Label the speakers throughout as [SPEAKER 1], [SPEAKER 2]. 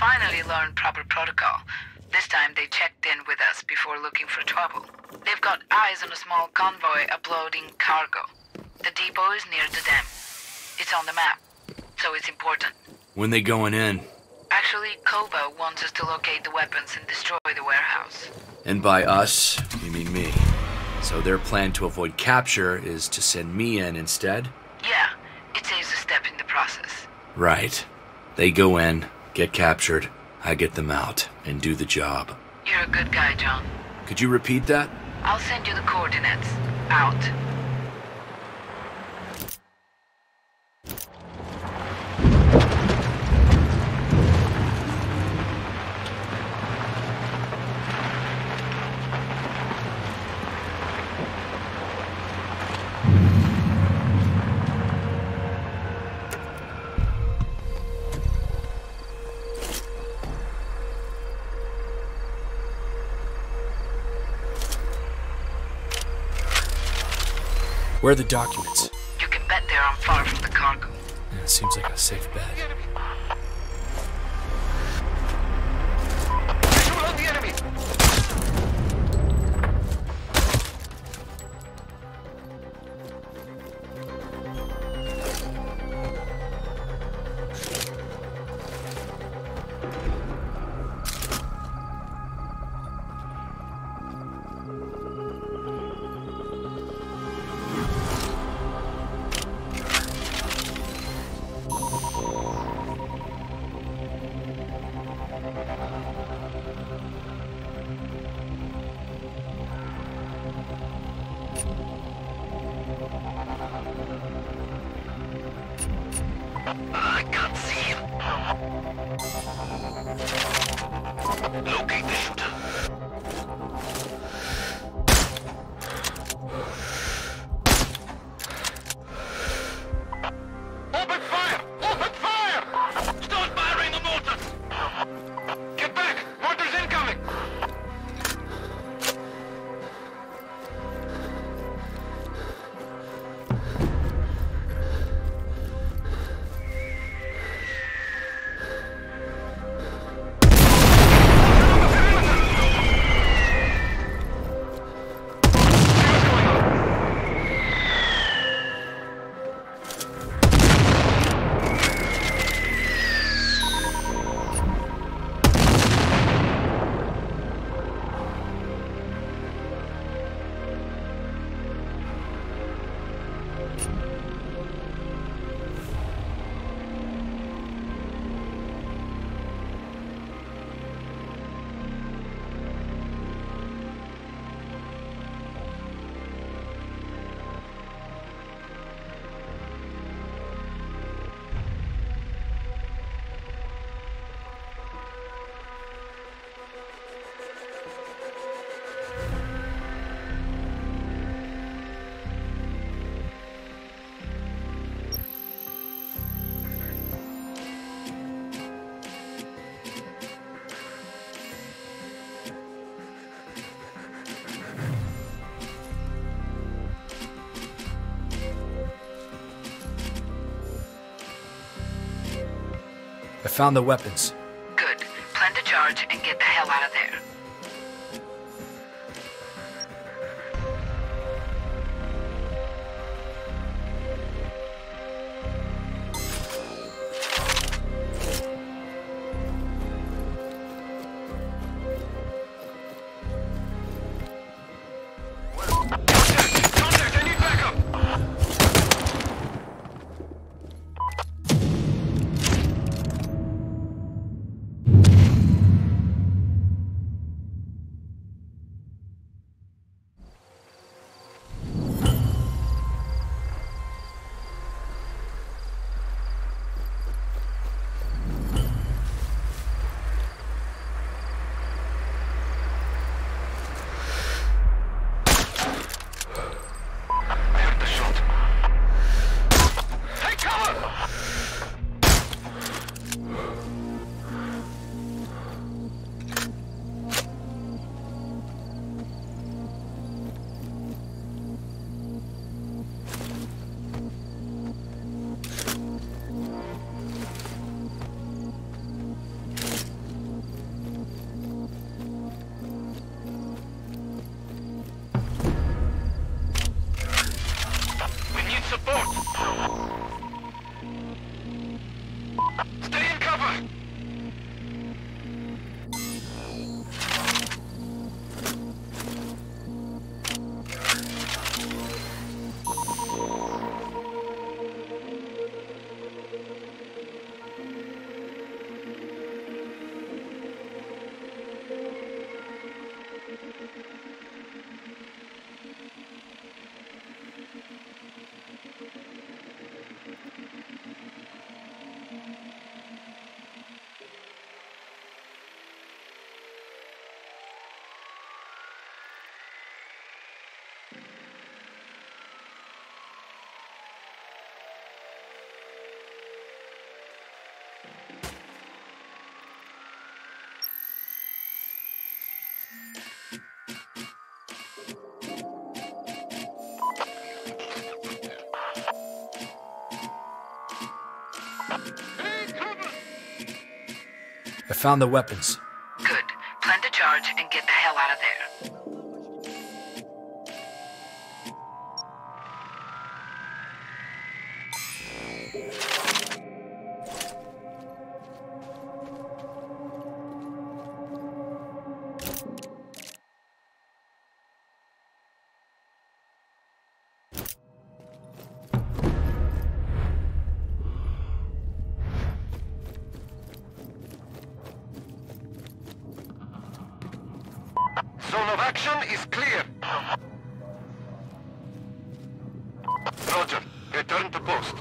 [SPEAKER 1] finally learned proper protocol. This time they checked in with us before looking for trouble. They've got eyes on a small convoy uploading cargo. The depot is near the dam. It's on the map, so it's important.
[SPEAKER 2] When they going in?
[SPEAKER 1] Actually, Kova wants us to locate the weapons and destroy the warehouse.
[SPEAKER 2] And by us, you mean me. So their plan to avoid capture is to send me in instead?
[SPEAKER 1] Yeah, it saves a step in the process.
[SPEAKER 2] Right. They go in, get captured, I get them out, and do the job.
[SPEAKER 1] You're a good guy, John.
[SPEAKER 2] Could you repeat that?
[SPEAKER 1] I'll send you the coordinates. Out.
[SPEAKER 3] Where are the documents?
[SPEAKER 1] You can bet they're on far from the cargo.
[SPEAKER 3] Yeah, seems like a safe bet.
[SPEAKER 4] Visual on the enemy! I
[SPEAKER 3] found the weapons.
[SPEAKER 1] Found the weapons.
[SPEAKER 4] Zone of action is clear. Roger. Return to post.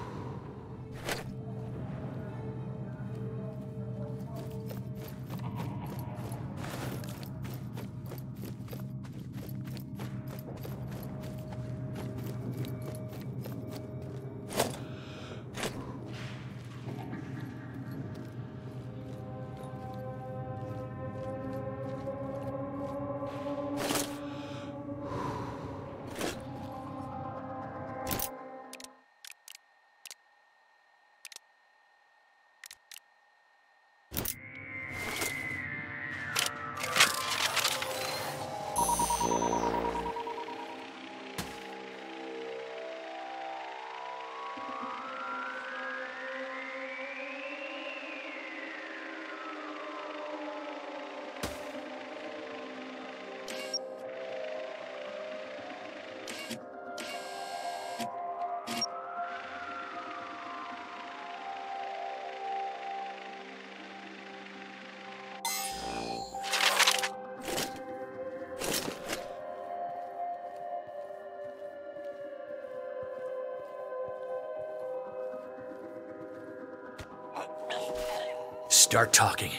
[SPEAKER 1] Start talking.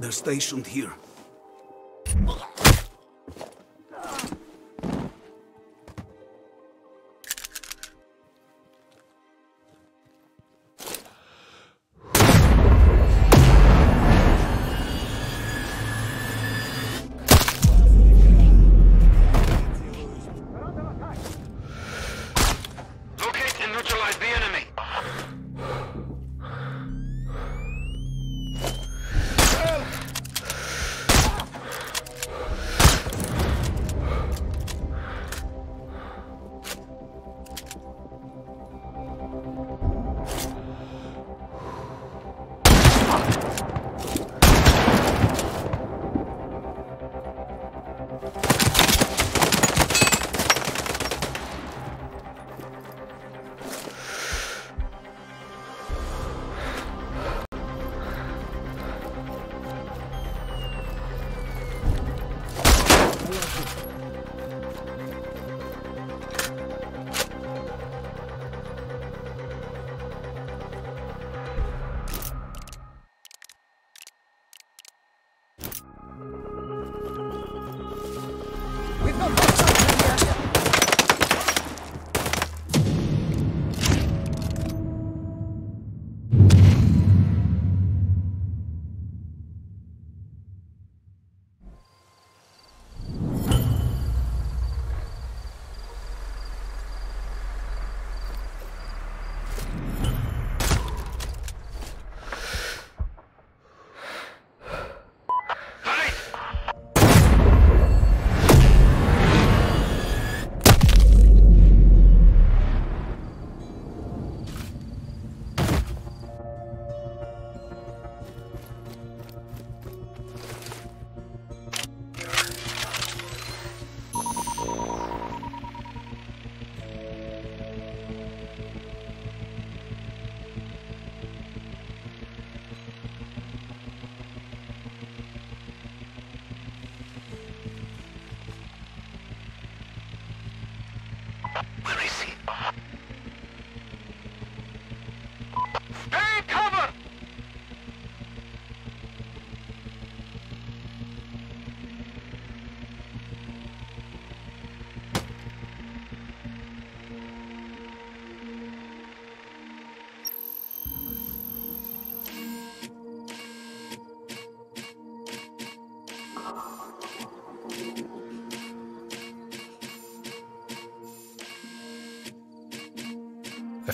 [SPEAKER 5] They're stationed here.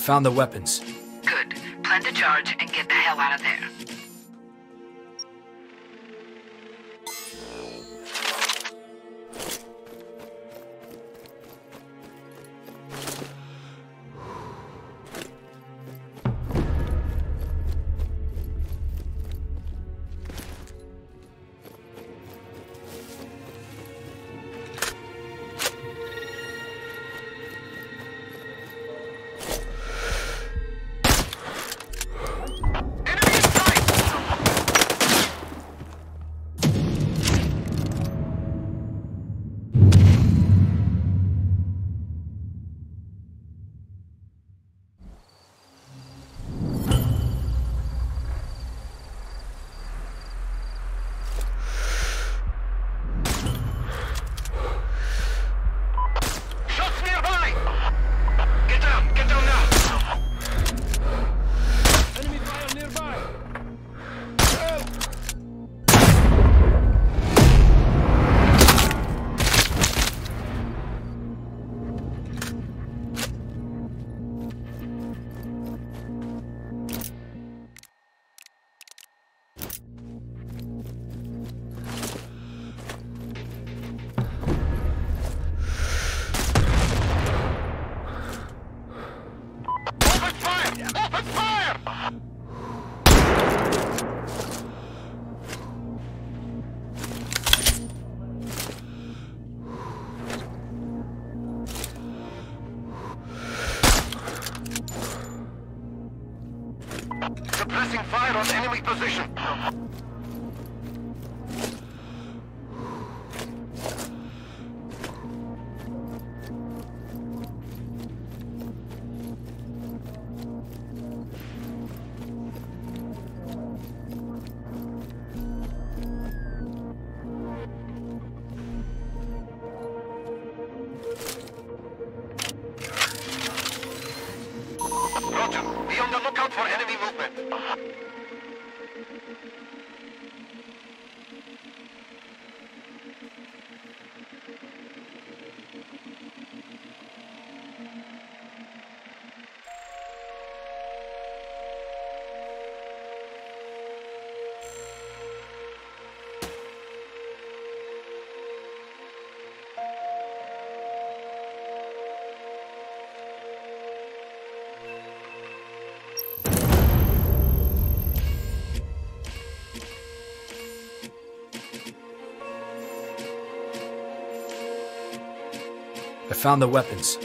[SPEAKER 1] Found the weapons.
[SPEAKER 4] Good. Plan the charge and get the hell out of there.
[SPEAKER 2] Roger. Be on the lookout for enemy movement.
[SPEAKER 1] Found the weapons.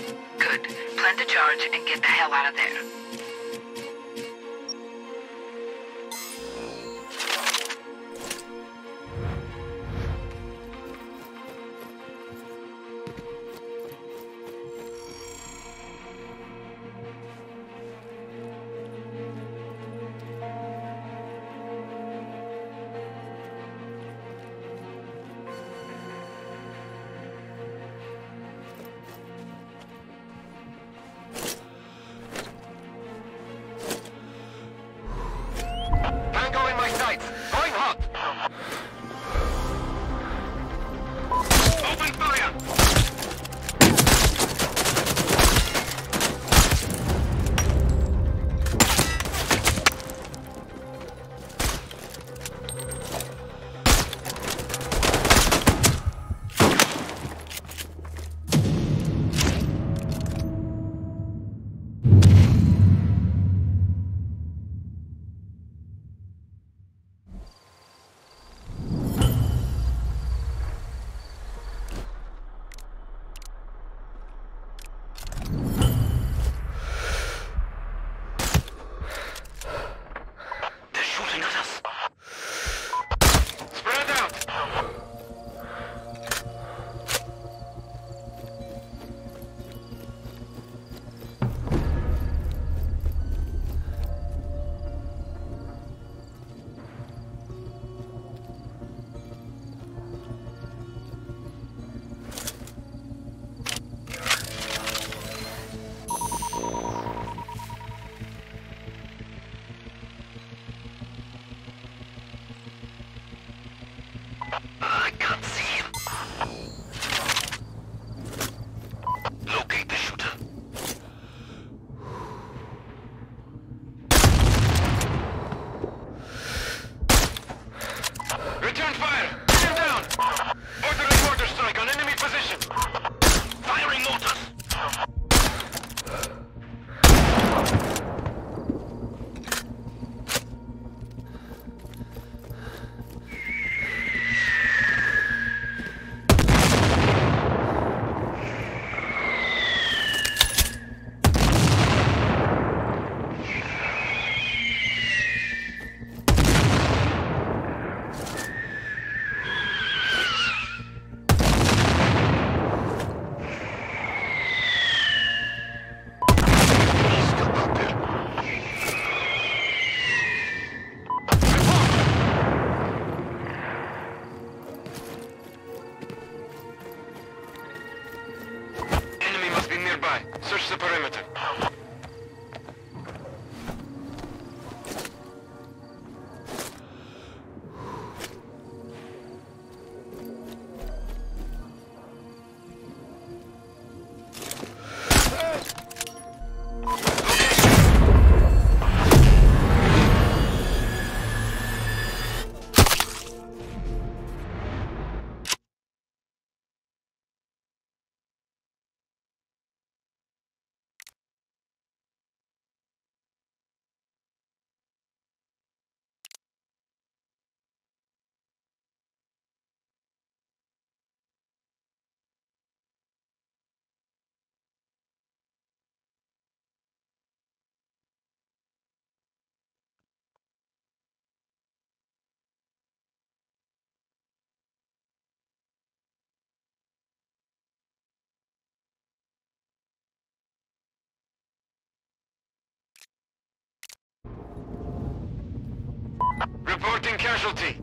[SPEAKER 3] Reporting casualty.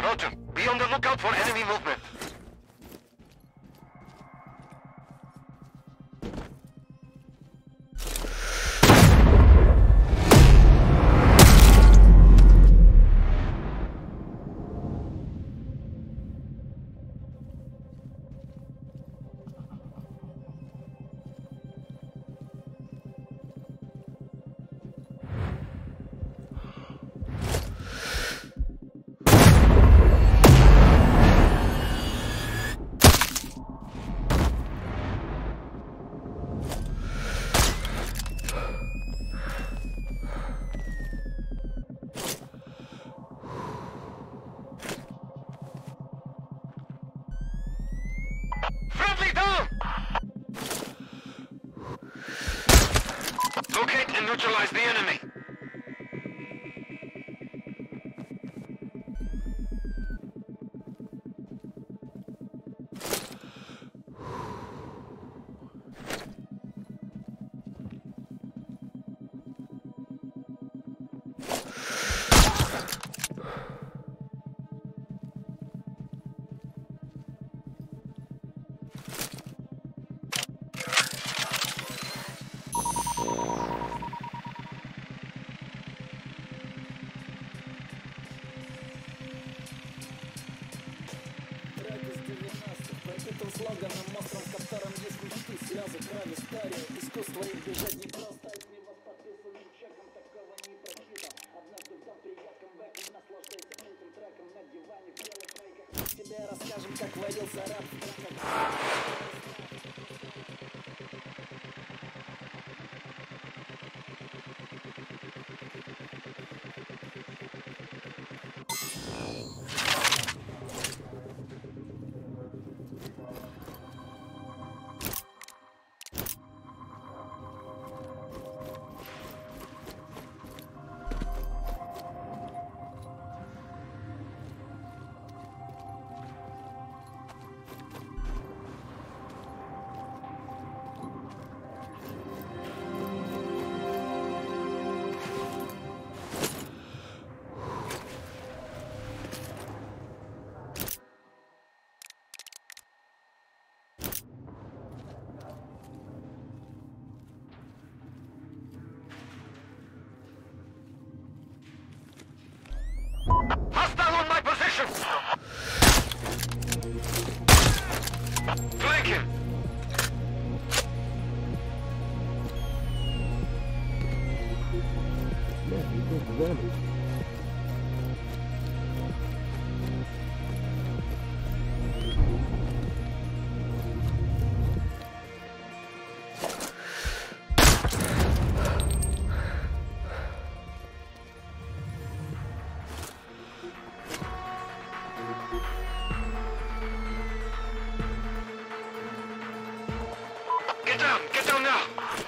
[SPEAKER 3] Roger, be on the lookout for enemy movement.
[SPEAKER 6] как
[SPEAKER 3] варился раб. Flank him! Get down! Get down now!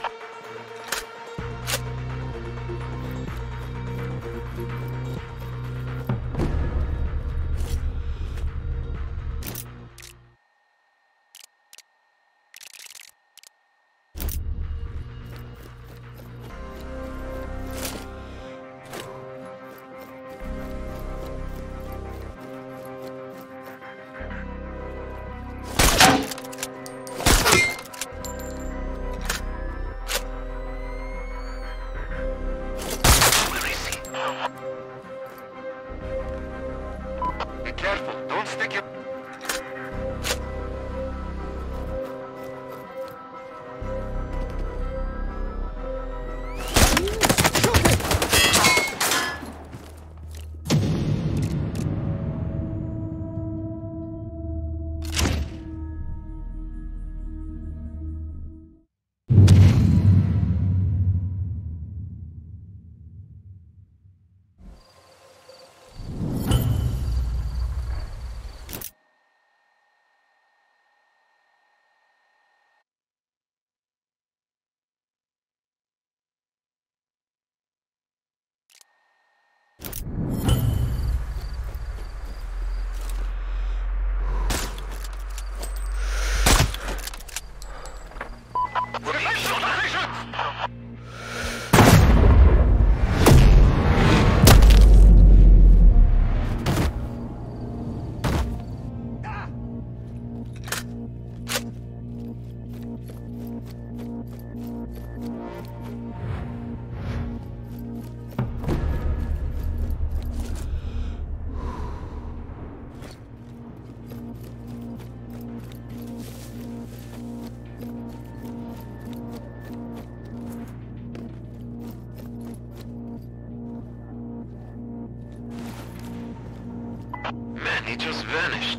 [SPEAKER 4] Just vanished.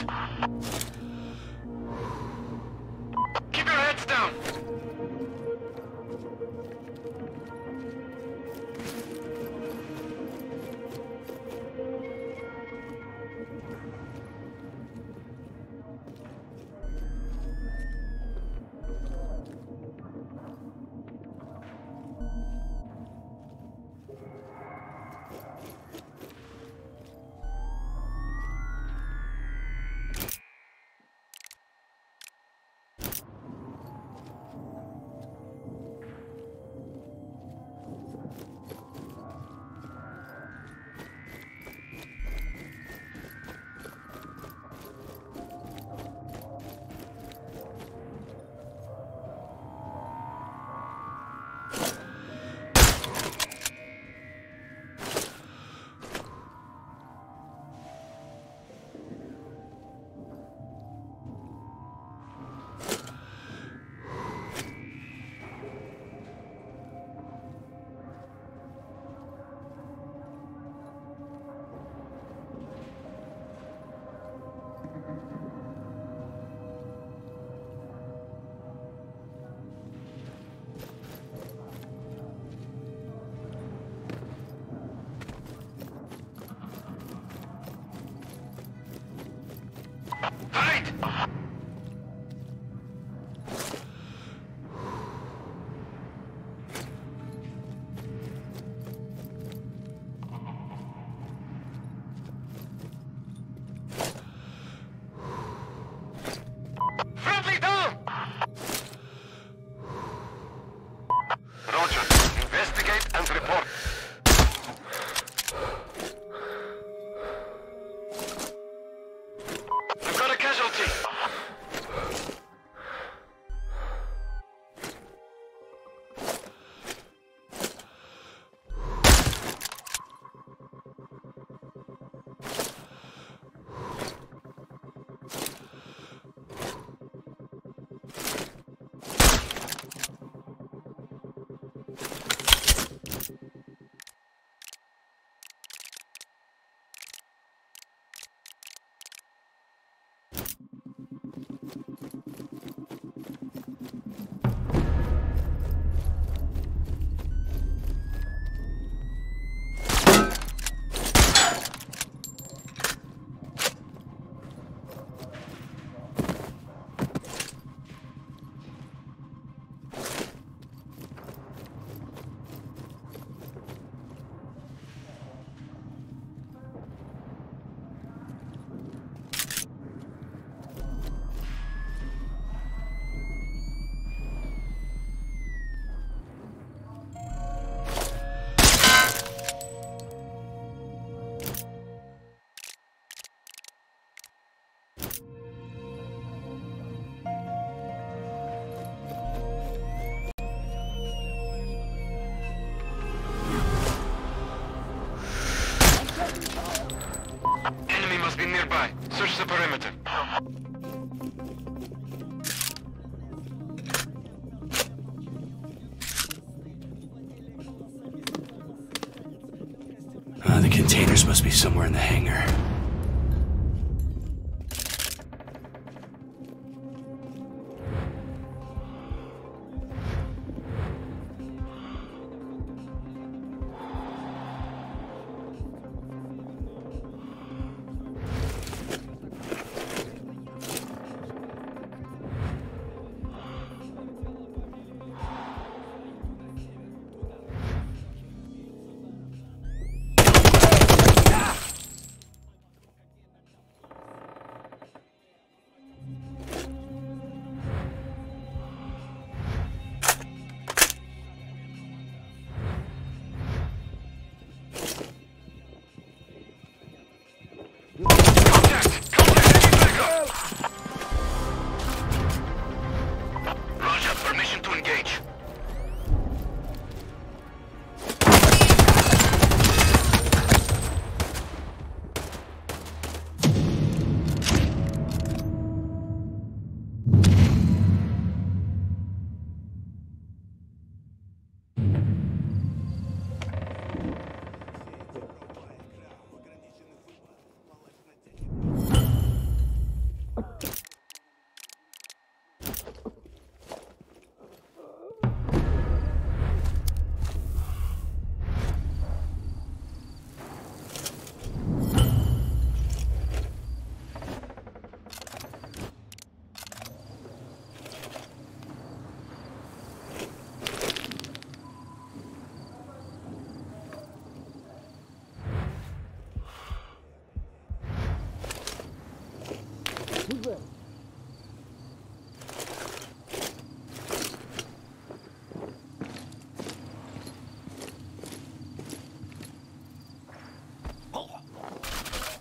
[SPEAKER 4] Search the perimeter.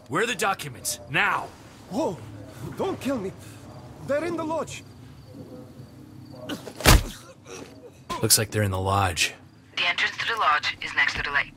[SPEAKER 2] Where are the documents? Now!
[SPEAKER 5] Whoa! Don't kill me! They're in the lodge!
[SPEAKER 2] Looks like they're in the lodge.
[SPEAKER 1] The entrance to the lodge is next to the lake.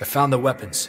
[SPEAKER 1] I found the weapons.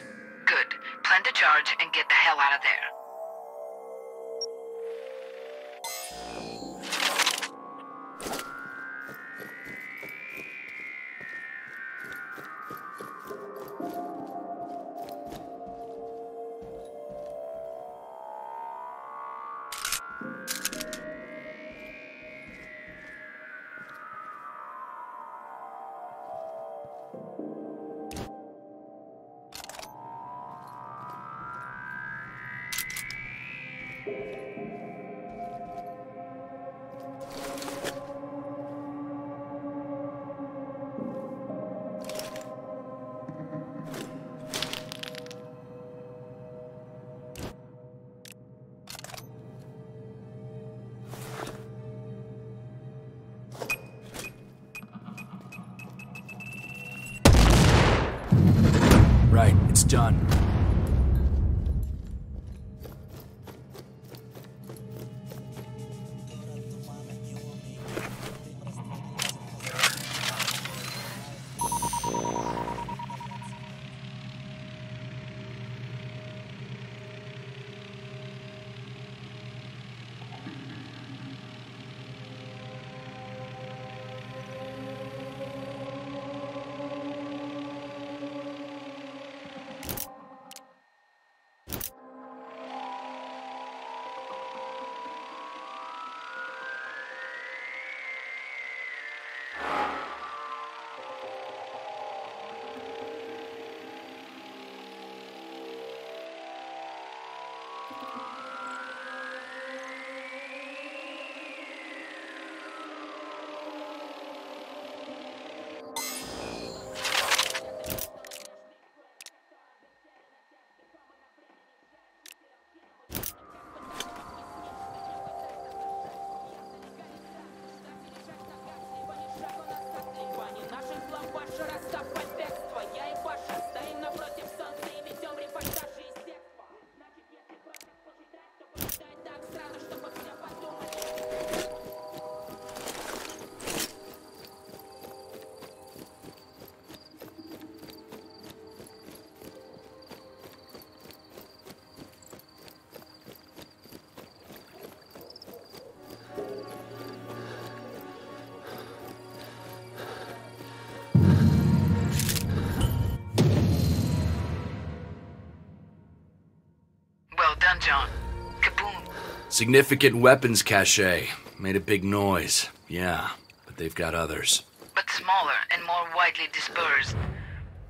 [SPEAKER 2] Significant weapons cache. Made a big noise. Yeah, but they've got others.
[SPEAKER 1] but smaller and more widely dispersed.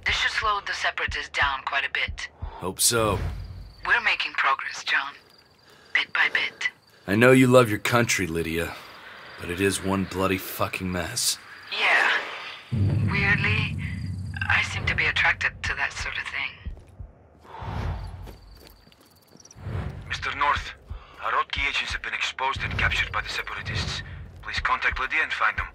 [SPEAKER 1] This should slow the separatists down quite a bit.
[SPEAKER 2] Hope so.
[SPEAKER 1] We're making progress, John. Bit by bit.
[SPEAKER 2] I know you love your country, Lydia, but it is one bloody fucking mess.
[SPEAKER 1] Yeah. Weirdly, I seem to be attracted to that sort of thing.
[SPEAKER 7] Mr. North, our Rotki agents have been exposed and captured by the Separatists. Please contact Lydia and find them.